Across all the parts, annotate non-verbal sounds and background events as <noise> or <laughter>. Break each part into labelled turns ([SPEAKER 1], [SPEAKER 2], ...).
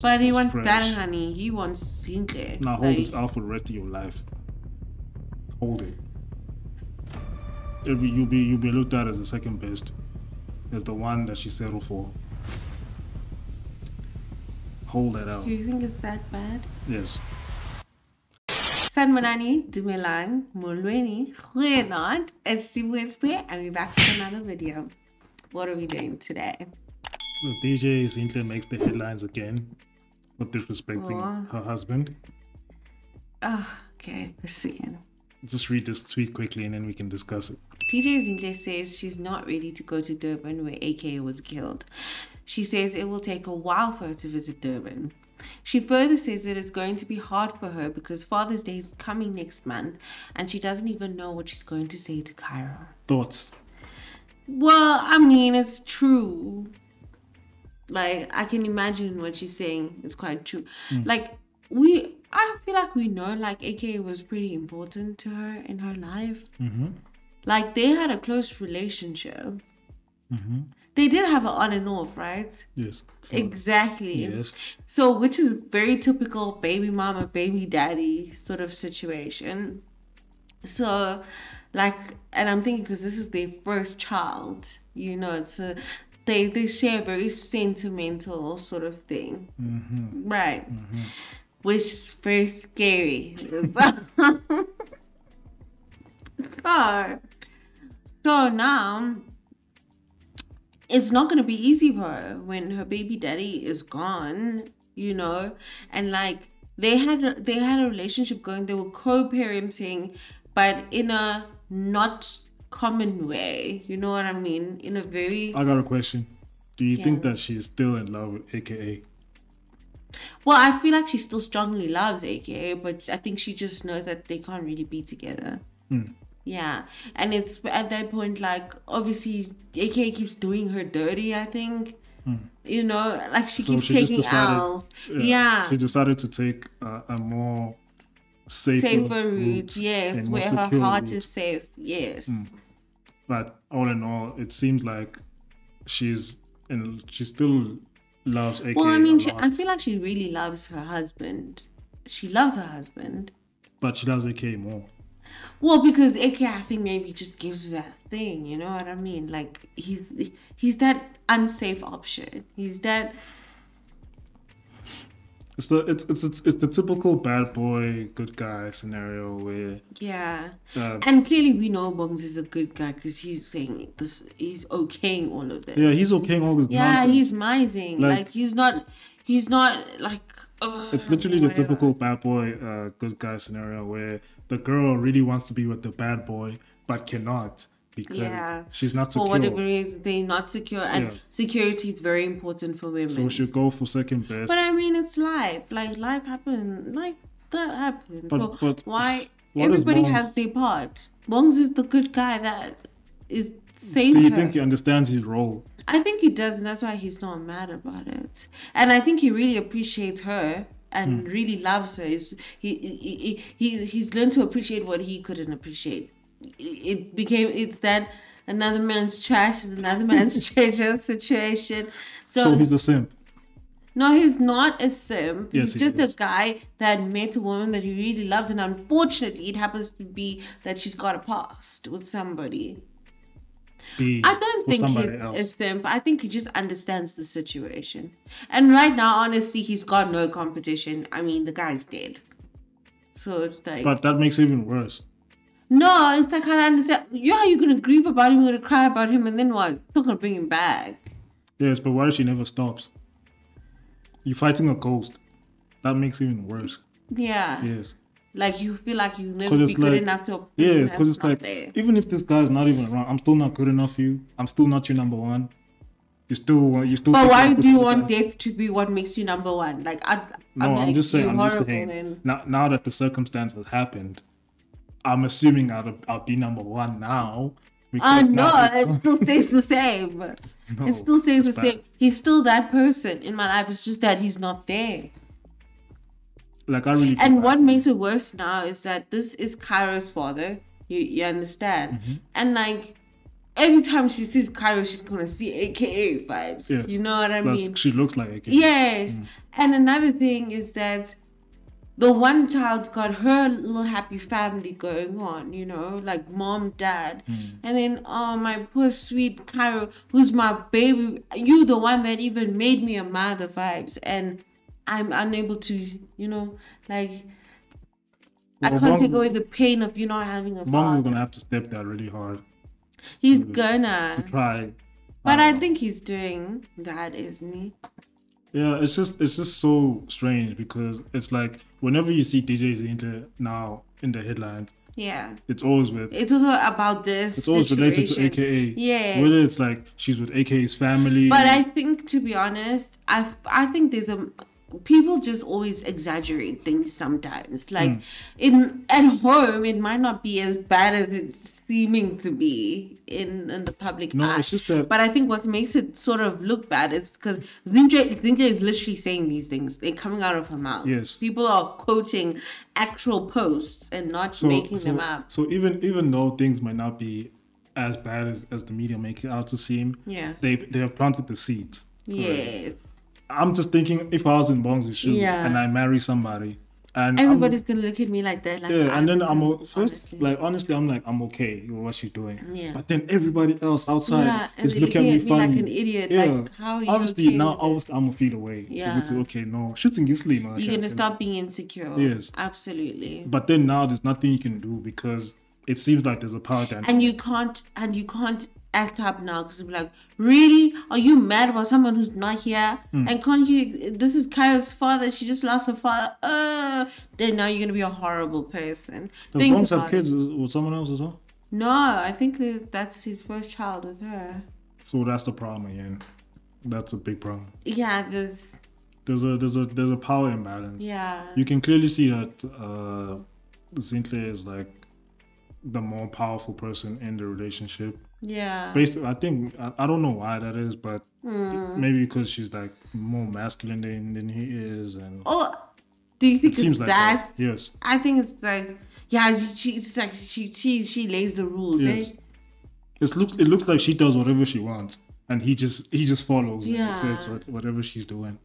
[SPEAKER 1] But he wants
[SPEAKER 2] fresh.
[SPEAKER 1] that honey. He wants Zinhle.
[SPEAKER 2] Now hold
[SPEAKER 1] Like,
[SPEAKER 2] this out for the rest of your life. Hold it. Every you'll be you'll be looked at as the second best, as the one that she settled for. Hold that out.
[SPEAKER 1] Do you think it's that bad?
[SPEAKER 2] Yes.
[SPEAKER 1] Sanmanani, Dumelang, Mulweni, Goeienaand, it's Sibuespe, and we're back with another video. What are we doing today?
[SPEAKER 2] The DJ Zinhle makes the headlines again for disrespecting
[SPEAKER 1] Aw.
[SPEAKER 2] her husband.
[SPEAKER 1] Oh, okay, let's see.
[SPEAKER 2] Just read this tweet quickly and then we can discuss it.
[SPEAKER 1] DJ Zinhle says she's not ready to go to Durban where AK was killed. She says it will take a while for her to visit Durban. She further says it is going to be hard for her because Father's Day is coming next month and she doesn't even know what she's going to say to Kairo.
[SPEAKER 2] Thoughts?
[SPEAKER 1] Well, I mean, it's true. Like, I can imagine what she's saying is quite true. Like, we, I feel like we know, like, AK was pretty important to her in her life.
[SPEAKER 2] Mm-hmm.
[SPEAKER 1] Like, they had a close relationship.
[SPEAKER 2] Mm-hmm.
[SPEAKER 1] They did have an on and off, right?
[SPEAKER 2] Yes.
[SPEAKER 1] Exactly.
[SPEAKER 2] Yes.
[SPEAKER 1] So, which is very typical baby mama, baby daddy sort of situation. So, like, and I'm thinking because this is their first child, you know, it's a, they they share a very sentimental sort of thing,
[SPEAKER 2] Mm-hmm.
[SPEAKER 1] right? Which is very scary. <laughs> so, so now it's not going to be easy for her when her baby daddy is gone you know and like they had a, they had a relationship going they were co-parenting but in a not common way you know what i mean in a very
[SPEAKER 2] I got a question. Do you think
[SPEAKER 1] Yeah.
[SPEAKER 2] that she's still in love with AKA?
[SPEAKER 1] well i feel like she still strongly loves aka but i think she just knows that they can't really be together
[SPEAKER 2] Hmm.
[SPEAKER 1] yeah and it's at that point like obviously aka keeps doing her dirty i think you know like she.
[SPEAKER 2] So
[SPEAKER 1] keeps
[SPEAKER 2] she
[SPEAKER 1] taking
[SPEAKER 2] decided-
[SPEAKER 1] L's. yeah
[SPEAKER 2] She decided to take uh, a more safer,
[SPEAKER 1] safer route, yes, where her heart
[SPEAKER 2] route.
[SPEAKER 1] is safe, yes.
[SPEAKER 2] But all in all, it seems like she's and she still loves AKA.
[SPEAKER 1] Well, I mean, she, I feel like she really loves her husband. She loves her husband.
[SPEAKER 2] but she loves AKA more.
[SPEAKER 1] Well, because AK, I think maybe just gives her that thing. You know what I mean? Like he's he's that unsafe option. He's that
[SPEAKER 2] It's the it's it's it's, it's the typical bad boy good guy scenario where
[SPEAKER 1] yeah.
[SPEAKER 2] uh,
[SPEAKER 1] And clearly, we know Bongz is a good guy because he's saying this. He's okaying all of this.
[SPEAKER 2] yeah he's okaying all this
[SPEAKER 1] Yeah,
[SPEAKER 2] nonsense.
[SPEAKER 1] he's mising.
[SPEAKER 2] Like-
[SPEAKER 1] Like, he's not. He's not like. ugh,
[SPEAKER 2] It's literally the typical bad boy, uh, good guy scenario where the girl really wants to be with the bad boy but cannot because
[SPEAKER 1] Yeah.
[SPEAKER 2] she's not
[SPEAKER 1] for
[SPEAKER 2] secure.
[SPEAKER 1] whatever reason they're not secure and
[SPEAKER 2] Yeah.
[SPEAKER 1] security is very important for women
[SPEAKER 2] So she'll go for second best.
[SPEAKER 1] but i mean it's life like life happens like that happens
[SPEAKER 2] But-
[SPEAKER 1] so
[SPEAKER 2] but
[SPEAKER 1] why everybody has their part bongz is the good guy that is saved
[SPEAKER 2] Do you
[SPEAKER 1] her.
[SPEAKER 2] think he understands his role?
[SPEAKER 1] i think he does and that's why he's not mad about it and i think he really appreciates her and
[SPEAKER 2] Hmm.
[SPEAKER 1] really loves her He's, he, he, he, he he's learned to appreciate what he couldn't appreciate it became it's that another man's trash is another man's <laughs> treasure situation. So,
[SPEAKER 2] So he's a simp.
[SPEAKER 1] no, he's not a simp.
[SPEAKER 2] Yes,
[SPEAKER 1] he's
[SPEAKER 2] he
[SPEAKER 1] just
[SPEAKER 2] is.
[SPEAKER 1] a guy that met a woman that he really loves, and unfortunately, it happens to be that she's got a past with somebody.
[SPEAKER 2] Be
[SPEAKER 1] I don't think he's
[SPEAKER 2] else.
[SPEAKER 1] a simp. I think he just understands the situation. And right now, honestly, he's got no competition. I mean, the guy's dead. So it's like.
[SPEAKER 2] But that makes it even worse.
[SPEAKER 1] No, it's like I don't understand. Yeah, you're gonna grieve about him, you're gonna cry about him, and then what? You're not gonna bring him back.
[SPEAKER 2] Yes, but why she never stops? You're fighting a ghost. That makes it even worse.
[SPEAKER 1] Yeah.
[SPEAKER 2] Yes.
[SPEAKER 1] Like you feel like you never be good
[SPEAKER 2] like-
[SPEAKER 1] enough to.
[SPEAKER 2] Yeah, because it's like
[SPEAKER 1] there.
[SPEAKER 2] even if this guy's not even around, I'm still not good enough for you. I'm still not your number one. You still you still.
[SPEAKER 1] But why do you want
[SPEAKER 2] guy.
[SPEAKER 1] death to be what makes you number one? Like I,
[SPEAKER 2] No,
[SPEAKER 1] I'm,
[SPEAKER 2] I'm,
[SPEAKER 1] like,
[SPEAKER 2] just saying. I'm just saying. Now, now that the circumstance has happened, I'm assuming I'll, I'll be number one now. Because
[SPEAKER 1] no, it still stays the same. <laughs>
[SPEAKER 2] No,
[SPEAKER 1] it still stays the
[SPEAKER 2] bad.
[SPEAKER 1] same. He's still that person in my life. It's just that he's not there.
[SPEAKER 2] Like I really.
[SPEAKER 1] And
[SPEAKER 2] bad.
[SPEAKER 1] what makes it worse now is that this is Kairo's father. You you understand?
[SPEAKER 2] Mm-hmm.
[SPEAKER 1] And like every time she sees Kairo, she's gonna see AKA vibes.
[SPEAKER 2] Yes.
[SPEAKER 1] You know what I
[SPEAKER 2] Like,
[SPEAKER 1] mean?
[SPEAKER 2] she looks like AKA.
[SPEAKER 1] Yes.
[SPEAKER 2] Mm.
[SPEAKER 1] And another thing is that the one child's got her little happy family going on, you know, like mom, dad.
[SPEAKER 2] Mm.
[SPEAKER 1] And then, oh, my poor sweet Kairo, who's my baby, you the one that even made me a mother vibes. And I'm unable to, you know, like, I can't take away the pain of you not having a
[SPEAKER 2] is gonna have to step that really hard
[SPEAKER 1] He's
[SPEAKER 2] to- to
[SPEAKER 1] gonna.
[SPEAKER 2] try.
[SPEAKER 1] But I think he's doing that, isn't he?
[SPEAKER 2] Yeah, it's just it's just so strange because it's like whenever you see DJ Zinhle now in the headlines,
[SPEAKER 1] Yeah.
[SPEAKER 2] it's always with
[SPEAKER 1] It's also about this.
[SPEAKER 2] it's always related to. AKA.
[SPEAKER 1] Yeah.
[SPEAKER 2] Whether it's like she's with AKA's family.
[SPEAKER 1] But I think, to be honest, I I think there's a people just always exaggerate things sometimes. Like
[SPEAKER 2] Hmm.
[SPEAKER 1] in at home, it might not be as bad as it's seeming to be in in the public
[SPEAKER 2] No,
[SPEAKER 1] eye.
[SPEAKER 2] it's just that-
[SPEAKER 1] But I think what makes it sort of look bad is because Zinhle Zinhle is literally saying these things. They're coming out of her mouth.
[SPEAKER 2] Yes.
[SPEAKER 1] People are quoting actual posts and not
[SPEAKER 2] so,
[SPEAKER 1] making
[SPEAKER 2] so,
[SPEAKER 1] them up.
[SPEAKER 2] So even even though things might not be as bad as, as the media make it out to seem,
[SPEAKER 1] Yeah.
[SPEAKER 2] they they have planted the seed.
[SPEAKER 1] Yes.
[SPEAKER 2] I'm just thinking if I was in Bongz' shoes
[SPEAKER 1] Yeah.
[SPEAKER 2] and I marry somebody and I'm-
[SPEAKER 1] Everybody's gonna look at me like that. Like,
[SPEAKER 2] yeah, and then I'm first
[SPEAKER 1] honestly.
[SPEAKER 2] like honestly I'm like I'm okay with what she's doing.
[SPEAKER 1] Yeah.
[SPEAKER 2] But then everybody else outside
[SPEAKER 1] Yeah,
[SPEAKER 2] is looking at me
[SPEAKER 1] at like an idiot,
[SPEAKER 2] Yeah.
[SPEAKER 1] like, how are you
[SPEAKER 2] obviously
[SPEAKER 1] okay
[SPEAKER 2] now obviously I'm gonna feel away.
[SPEAKER 1] Yeah.
[SPEAKER 2] It's okay, no. Shooting is sleep, man.
[SPEAKER 1] You're gonna stop being insecure.
[SPEAKER 2] Yes.
[SPEAKER 1] Absolutely.
[SPEAKER 2] But then now there's nothing you can do because it seems like there's a power dynamic.
[SPEAKER 1] And you can't and you can't act up now because be like, really? Are you mad about someone who's not here?
[SPEAKER 2] Hmm.
[SPEAKER 1] And can't you? This is Kairo's father. She just lost her father. Uh, then now you're gonna be a horrible person.
[SPEAKER 2] Does
[SPEAKER 1] Think
[SPEAKER 2] Bongz have kids
[SPEAKER 1] it.
[SPEAKER 2] with someone else as well?
[SPEAKER 1] No, I think that's his first child with her.
[SPEAKER 2] So that's the problem again. That's a big problem.
[SPEAKER 1] Yeah, there's
[SPEAKER 2] There's a there's a there's a power imbalance.
[SPEAKER 1] yeah.
[SPEAKER 2] You can clearly see that uh Zinhle is like the more powerful person in the relationship.
[SPEAKER 1] Yeah.
[SPEAKER 2] Based, I think I, I don't know why that is, but
[SPEAKER 1] Hmm.
[SPEAKER 2] maybe because she's like more masculine than, than he is, and
[SPEAKER 1] Oh, do you think
[SPEAKER 2] it seems like
[SPEAKER 1] that?
[SPEAKER 2] that. Yes,
[SPEAKER 1] I think it's like, yeah, she, she it's like she she she lays the rules.
[SPEAKER 2] Yes.
[SPEAKER 1] Eh?
[SPEAKER 2] it looks it looks like she does whatever she wants, and he just he just follows
[SPEAKER 1] Yeah.
[SPEAKER 2] whatever she's doing.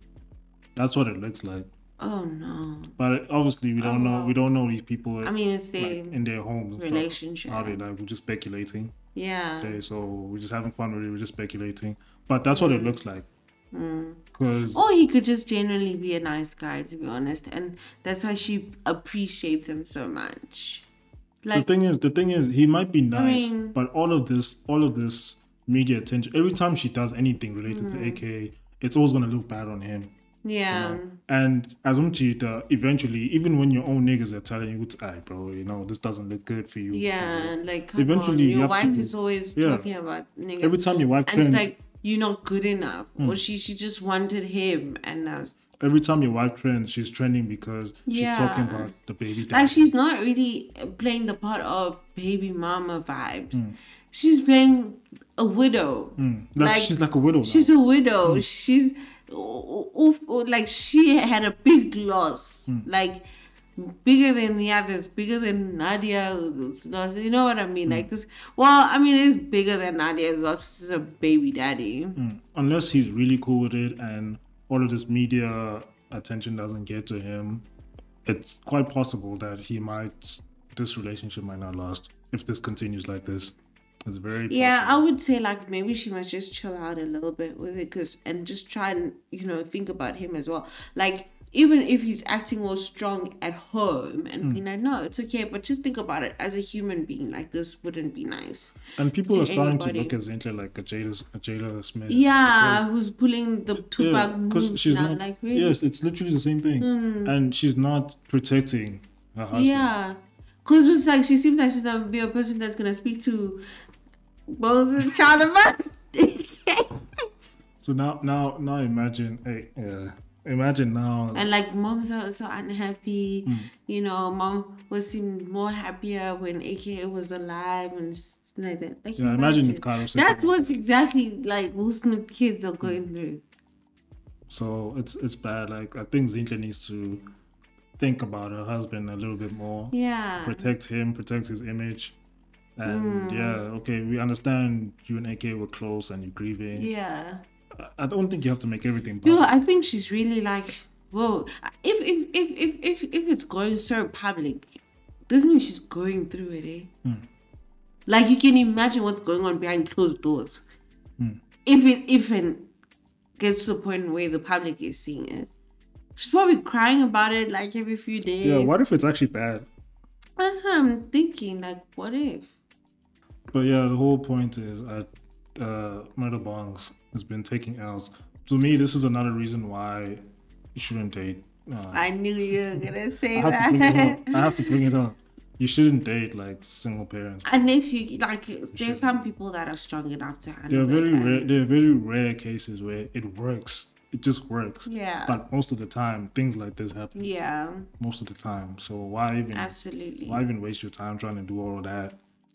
[SPEAKER 2] That's what it looks like.
[SPEAKER 1] Oh no.
[SPEAKER 2] But obviously, we don't
[SPEAKER 1] Oh,
[SPEAKER 2] know. We don't know these people.
[SPEAKER 1] I mean, it's
[SPEAKER 2] like,
[SPEAKER 1] their
[SPEAKER 2] in their homes stuff.
[SPEAKER 1] relationship.
[SPEAKER 2] Are they like we're just speculating?
[SPEAKER 1] Yeah.
[SPEAKER 2] Okay, so we're just having fun with it. We're just speculating. But that's what
[SPEAKER 1] Mm.
[SPEAKER 2] it looks like. Because
[SPEAKER 1] Or he could just generally be a nice guy, to be honest, and that's why she appreciates him so much. Like the
[SPEAKER 2] thing is, the thing is, he might be nice,
[SPEAKER 1] mean-
[SPEAKER 2] but all of this, all of this media attention. Every time she does anything related
[SPEAKER 1] Mm.
[SPEAKER 2] to AKA, it's always gonna look bad on him.
[SPEAKER 1] Yeah,
[SPEAKER 2] And as Umchita, eventually, even when your own niggas are telling you, "Hey, bro, you know this doesn't look good for you."
[SPEAKER 1] yeah, like come
[SPEAKER 2] Eventually, you
[SPEAKER 1] your
[SPEAKER 2] to
[SPEAKER 1] wife is always
[SPEAKER 2] Yeah.
[SPEAKER 1] talking about niggas.
[SPEAKER 2] Every time your wife
[SPEAKER 1] and
[SPEAKER 2] trends,
[SPEAKER 1] like you're not good enough,
[SPEAKER 2] Hmm.
[SPEAKER 1] or she she just wanted him, and uh,
[SPEAKER 2] every time your wife trends, she's trending because she's
[SPEAKER 1] Yeah.
[SPEAKER 2] talking about the baby.
[SPEAKER 1] like
[SPEAKER 2] daddy.
[SPEAKER 1] she's not really playing the part of baby mama vibes.
[SPEAKER 2] Hmm.
[SPEAKER 1] She's playing a widow.
[SPEAKER 2] Mm. Like,
[SPEAKER 1] like,
[SPEAKER 2] she's like a widow. now.
[SPEAKER 1] She's a widow. She's o- o- like she had a big loss, like bigger than the others, bigger than Nadia's loss. You know what I mean? Like this. Well, I mean, it's bigger than Nadia's loss. She's a baby daddy.
[SPEAKER 2] Mm. Unless he's really cool with it and all of this media attention doesn't get to him, it's quite possible that he might, this relationship might not last if this continues like this. It's very
[SPEAKER 1] Yeah, I would say like maybe she must just chill out a little bit with it, cause and just try and you know think about him as well. Like even if he's acting all strong at home and hmm. being like, no, it's okay, but just think about it as a human being. Like this wouldn't be nice.
[SPEAKER 2] And people are starting
[SPEAKER 1] anybody.
[SPEAKER 2] to look at Zinhle like a Jada, a Jada Smith.
[SPEAKER 1] Yeah, who's pulling the Tupac
[SPEAKER 2] yeah,
[SPEAKER 1] moves
[SPEAKER 2] she's
[SPEAKER 1] now?
[SPEAKER 2] not.
[SPEAKER 1] like really?
[SPEAKER 2] Yes, it's literally the same thing. Hmm. And she's not protecting her husband.
[SPEAKER 1] Yeah, cause it's like she seems like she's gonna be a person that's gonna speak to Moses child of
[SPEAKER 2] So now, now, now imagine, hey, yeah, imagine now.
[SPEAKER 1] And like mom's so, so unhappy,
[SPEAKER 2] Hmm.
[SPEAKER 1] you know, mom was seemed more happier when AKA was alive and like that. Like
[SPEAKER 2] Yeah, imagine if Kairo said
[SPEAKER 1] That's what's exactly like Will Smith kids are going through.
[SPEAKER 2] So it's it's bad. Like I think Zinhle needs to think about her husband a little bit more.
[SPEAKER 1] Yeah.
[SPEAKER 2] Protect him, protect his image. And yeah, okay, we understand you and AK were close and you're grieving.
[SPEAKER 1] Yeah.
[SPEAKER 2] I- don't think you have to make everything public. No.
[SPEAKER 1] I think she's really like, whoa. If if if if if, if it's going so public, doesn't mean she's going through it, eh?
[SPEAKER 2] Hmm.
[SPEAKER 1] Like you can imagine what's going on behind closed doors.
[SPEAKER 2] Hmm.
[SPEAKER 1] If it even gets to the point where the public is seeing it, she's probably crying about it like every few days.
[SPEAKER 2] Yeah, what if it's actually bad?
[SPEAKER 1] That's what I'm thinking. Like, what if?
[SPEAKER 2] But yeah, the whole point is uh, uh, Murdah Bongz has been taking L's. To me, this is another reason why you shouldn't date. Uh,
[SPEAKER 1] I knew you were gonna <laughs> say
[SPEAKER 2] I have
[SPEAKER 1] that.
[SPEAKER 2] to bring it up. <laughs> I have to bring it up. You shouldn't date like single parents.
[SPEAKER 1] Unless you like, there's
[SPEAKER 2] shouldn't.
[SPEAKER 1] some people that are strong enough to handle
[SPEAKER 2] There are
[SPEAKER 1] it,
[SPEAKER 2] very rare. There are very rare cases where it works. It just works.
[SPEAKER 1] Yeah.
[SPEAKER 2] But most of the time, things like this happen.
[SPEAKER 1] Yeah,
[SPEAKER 2] Most of the time. So why even
[SPEAKER 1] absolutely.
[SPEAKER 2] why even waste your time trying to do all of that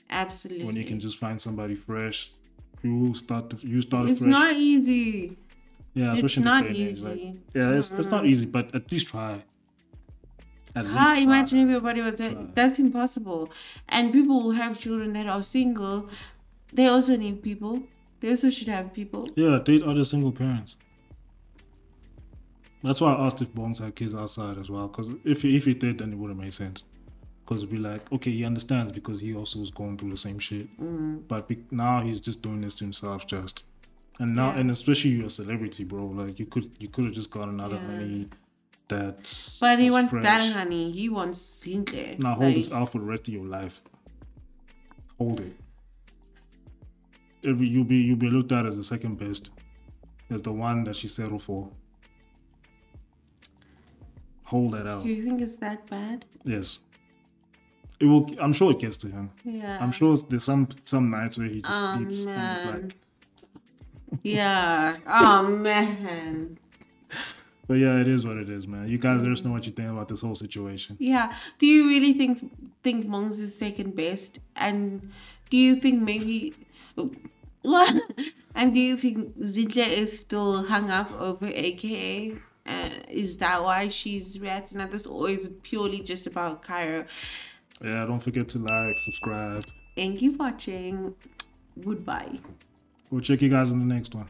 [SPEAKER 1] Absolutely.
[SPEAKER 2] when you can just find somebody fresh? You start. To, you start
[SPEAKER 1] It's
[SPEAKER 2] fresh.
[SPEAKER 1] not easy.
[SPEAKER 2] yeah,
[SPEAKER 1] it's
[SPEAKER 2] especially in
[SPEAKER 1] not
[SPEAKER 2] this day and age. Like,
[SPEAKER 1] easy.
[SPEAKER 2] yeah, it's, it's not easy, but at least try. At least
[SPEAKER 1] Ah,
[SPEAKER 2] try.
[SPEAKER 1] imagine everybody was that's impossible. And people who have children that are single, they also need people. They also should have people.
[SPEAKER 2] Yeah, date other single parents. That's why I asked if Bongz had kids outside as well. Because if he, if he did, then it would have made sense. Because it'd be like, okay, he understands because he also was going through the same shit.
[SPEAKER 1] Mm.
[SPEAKER 2] But be, now he's just doing this to himself, just. And now,
[SPEAKER 1] Yeah.
[SPEAKER 2] and especially you're a celebrity, bro. Like you could, you could have just got another
[SPEAKER 1] Yeah.
[SPEAKER 2] honey that.
[SPEAKER 1] But he wants
[SPEAKER 2] fresh.
[SPEAKER 1] that honey. He wants Zinhle.
[SPEAKER 2] Now hold
[SPEAKER 1] Like,
[SPEAKER 2] this out for the rest of your life. Hold it. Every you'll be you'll be looked at as the second best, as the one that she settled for. Hold that out.
[SPEAKER 1] Do you think it's that bad?
[SPEAKER 2] Yes. It will. I'm sure it gets to him.
[SPEAKER 1] Yeah.
[SPEAKER 2] I'm sure there's some some nights where he just
[SPEAKER 1] Oh
[SPEAKER 2] sleeps and
[SPEAKER 1] man.
[SPEAKER 2] he's like. <laughs>
[SPEAKER 1] yeah. Oh man.
[SPEAKER 2] But yeah, it is what it is, man. You guys let us know what you think about this whole situation.
[SPEAKER 1] Yeah. Do you really think think Bongz is second best? And do you think maybe what? <laughs> And do you think Zinhle is still hung up over AKA? Uh, is that why she's reacting at this, or is it purely just about Kairo?
[SPEAKER 2] Yeah, don't forget to like, subscribe.
[SPEAKER 1] Thank you for watching. Goodbye.
[SPEAKER 2] We'll check you guys in the next one.